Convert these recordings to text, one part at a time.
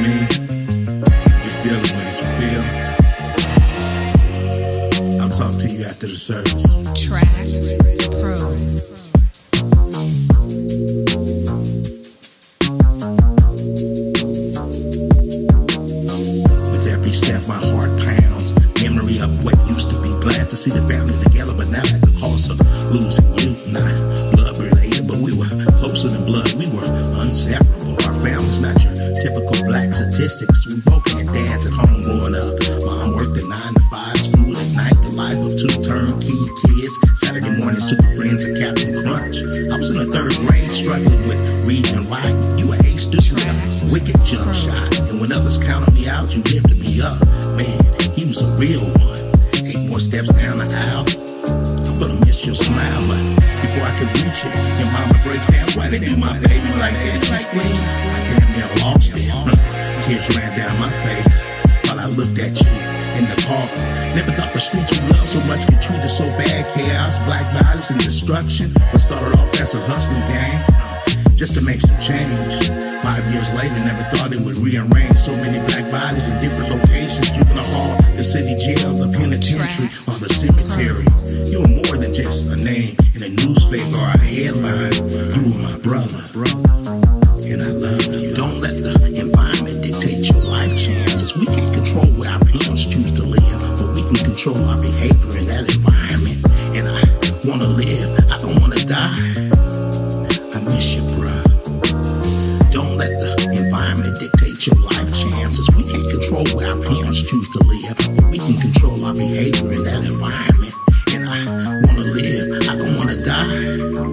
with me. Just dealing with it, you feel? I'll talk to you after the service. Track Pro. see the family together, but now at the cost of losing you. Not blood related, but we were closer than blood. We were inseparable. Our families, not your statistics. We both had dads at home growing up. Mom worked at nine to five, school at night. The life of two turnkey kids. Saturday morning super friends and Captain Crunch. I was in the third grade, struggling with reading and writing. You were ace with wicked jump shot. And when others counted me out, you lifted me up. Man, he was a real one. Eight more steps down the aisle. I'm gonna miss your smile, but before I could reach it, your mama breaks down. Why they do my baby like that? She screams. I damn near lost it. Tears ran down my face while I looked at you in the coffin. Never thought the streets we love so much could treat us so bad. Chaos, black violence, and destruction. What started off as a hustling gang, uh, just to make some change. Five years later, never thought it would rearrange so many black bodies in different locations. Juvenile hall, the city jail, the penitentiary, or the cemetery. You were more than just a name in a newspaper or a headline. You were my brother, and control our behavior in that environment. And I wanna live, I don't wanna die. I miss you, bruh. Don't let the environment dictate your life chances. We can't control where our parents choose to live, we can control our behavior in that environment. And I wanna live, I don't wanna die.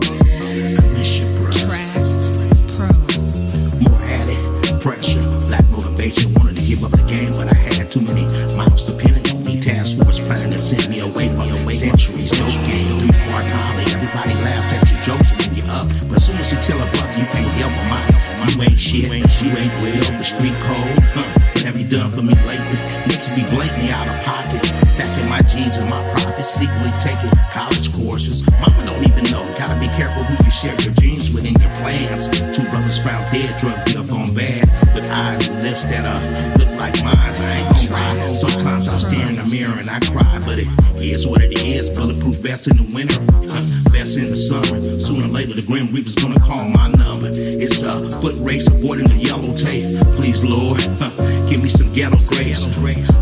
Pressure, black motivation. Wanted to give up the game, but I had too many miles me. Task send me away from centuries. No game, three part molly. Everybody laughs at your jokes when you're up. But soon as you tell a brother you can't help them out, you ain't shit. You ain't real. The street code. Huh. Have you done for me lately? Niggas be blatantly out of pocket. Stacking my G's and my profits, secretly taking college courses. Mama don't even know. Gotta be careful who you share your dreams with and your plans. Two brothers found dead, drug deal gone bad. With eyes and lips that uh look like mine. Sometimes I stare in the mirror and I cry, but it is what it is. Bulletproof vest in the winter, vest in the summer. Sooner or later, the Grim Reaper's gonna call my number. It's a foot race, avoiding the yellow tape. Please, Lord, give me some ghetto grace.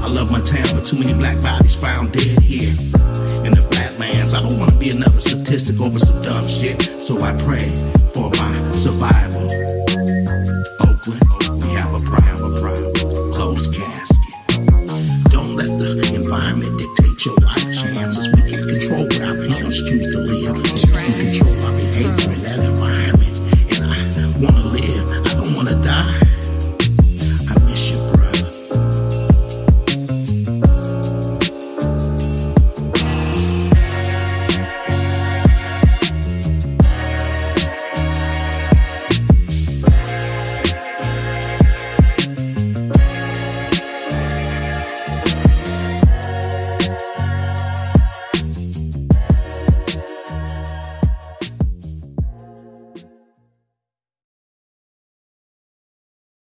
I love my town, but too many black bodies found dead here. In the flatlands, I don't wanna be another statistic over some dumb shit. So I pray for my survival.